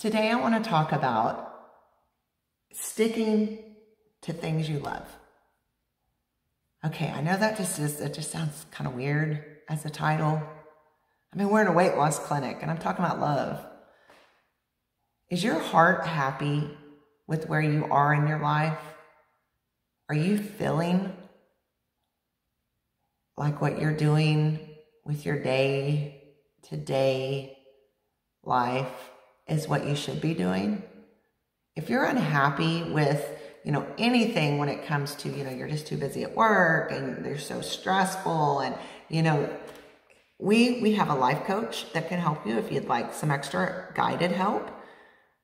Today I want to talk about sticking to things you love. Okay, I know that just is, it just sounds kind of weird as a title. I mean, we're in a weight loss clinic and I'm talking about love. Is your heart happy with where you are in your life? Are you feeling like what you're doing with your day to day life is what you should be doing? If you're unhappy with, you know, anything when it comes to, you know, you're just too busy at work and they're so stressful and, you know, we we have a life coach that can help you if you'd like some extra guided help.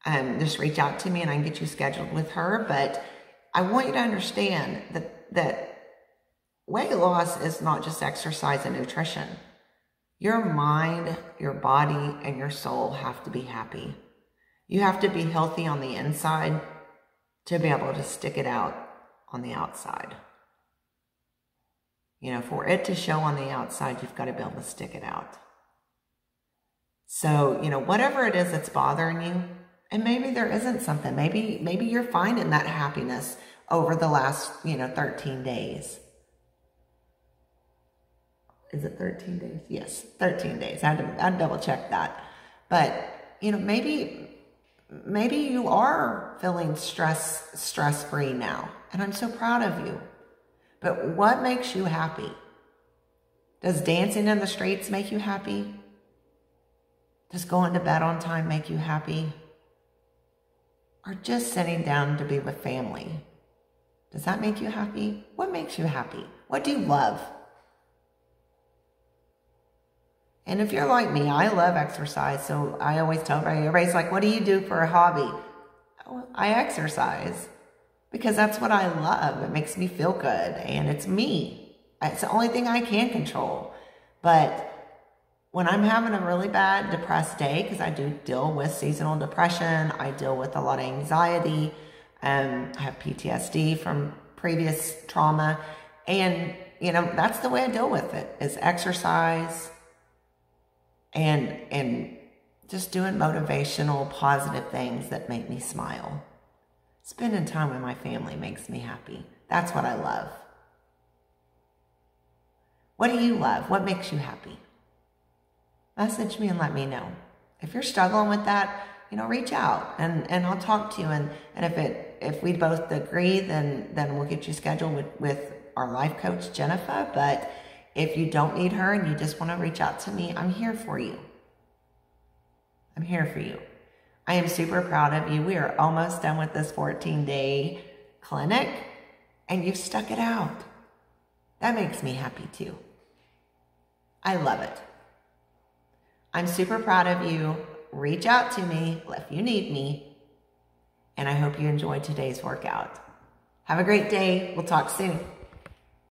Um, just reach out to me and I can get you scheduled with her. But I want you to understand that that weight loss is not just exercise and nutrition. Your mind, your body, and your soul have to be happy. You have to be healthy on the inside to be able to stick it out on the outside. You know, for it to show on the outside, you've got to be able to stick it out. So, you know, whatever it is that's bothering you, and maybe there isn't something, maybe, maybe you're finding that happiness over the last, you know, 13 days. Is it 13 days? Yes, 13 days. I had to, I double check that. But, you know, maybe, maybe you are feeling stress, stress free now. And I'm so proud of you. But what makes you happy? Does dancing in the streets make you happy? Does going to bed on time make you happy? Or just sitting down to be with family? Does that make you happy? What makes you happy? What do you love? And if you're like me, I love exercise. So I always tell everybody, everybody's like, what do you do for a hobby? I exercise because that's what I love. It makes me feel good and it's me. It's the only thing I can control. But when I'm having a really bad depressed day, because I do deal with seasonal depression, I deal with a lot of anxiety, um, I have PTSD from previous trauma. And, you know, that's the way I deal with it is exercise, and and just doing motivational positive things that make me smile. Spending time with my family makes me happy. That's what i love. What do you love? What makes you happy? Message me and let me know. If you're struggling with that you know reach out and and i'll talk to you. And and if it if we both agree then then we'll get you scheduled with with our life coach jennifer. But if you don't need her and you just want to reach out to me, I'm here for you. I'm here for you. I am super proud of you. We are almost done with this 14 day clinic and you've stuck it out. That makes me happy too. I love it. I'm super proud of you. Reach out to me if you need me. And I hope you enjoyed today's workout. Have a great day. We'll talk soon.